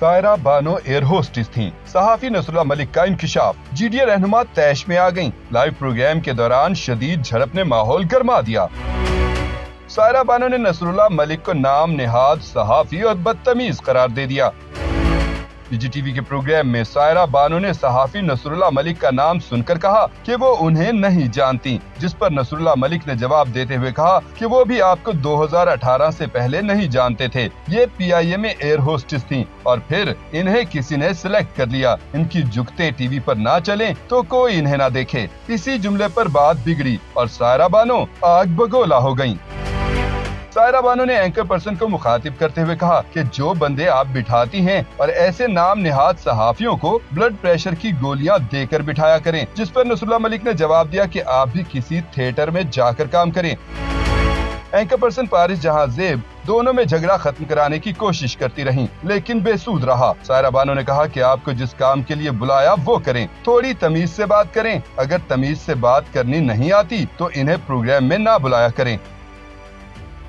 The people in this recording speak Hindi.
सायरा बानो एयर होस्टिस थी। सहाफी नसरुल्ला मलिक का इंकशाफ। जी डी ए रहनुमा तैश में आ गई लाइव प्रोग्राम के दौरान शदीद झड़प ने माहौल गर्मा दिया। सायरा बानो ने नसरुल्ला मलिक को नाम नेहाद सहाफी और बदतमीज करार दे दिया। पीजीटीवी के प्रोग्राम में सायरा बानो ने सहाफी नसरुल्ला मलिक का नाम सुनकर कहा कि वो उन्हें नहीं जानती, जिस पर नसरुल्ला मलिक ने जवाब देते हुए कहा कि वो भी आपको 2018 से पहले नहीं जानते थे। ये पीआईए में एयर होस्टेस थी और फिर इन्हें किसी ने सिलेक्ट कर लिया। इनकी जुगते टीवी पर ना चले तो कोई इन्हें ना देखे। इसी जुमले पर बात बिगड़ी और सायरा बानो आग बगोला हो गई सायरा बानो ने एंकर पर्सन को मुखातिब करते हुए कहा कि जो बंदे आप बिठाती हैं और ऐसे नाम निहाद सहाफियों को ब्लड प्रेशर की गोलियाँ देकर बिठाया करें जिस पर नसरुल्ला मलिक ने जवाब दिया कि आप भी किसी थिएटर में जाकर काम करें। एंकर पर्सन पारिस जहाँ जेब दोनों में झगड़ा खत्म कराने की कोशिश करती रहीं, लेकिन बेसूद रहा। सायरा बानो ने कहा कि आपको जिस काम के लिए बुलाया वो करें। थोड़ी तमीज से बात करें। अगर तमीज से बात करनी नहीं आती तो इन्हें प्रोग्राम में ना बुलाया करें।